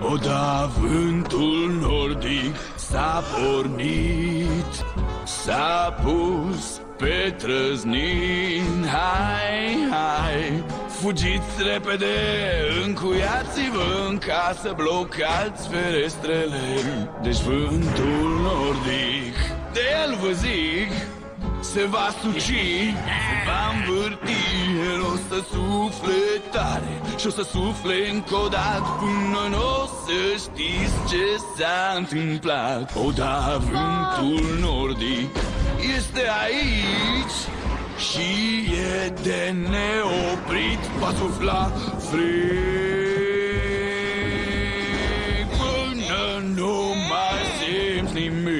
O da vântul nordic s-a pornit S-a pus pe trăznin. Hai, hai, fugiți repede Încuiați-vă în casă, blocați ferestrele. Deci vântul nordic, de el vă zic se va suci, se va învârti El o să sufle tare și o să sufle încodat Până nu o să știți ce s-a întâmplat. O, da, vântul nordic este aici Și e de neoprit Va sufla frig. Până nu mai simți nimic.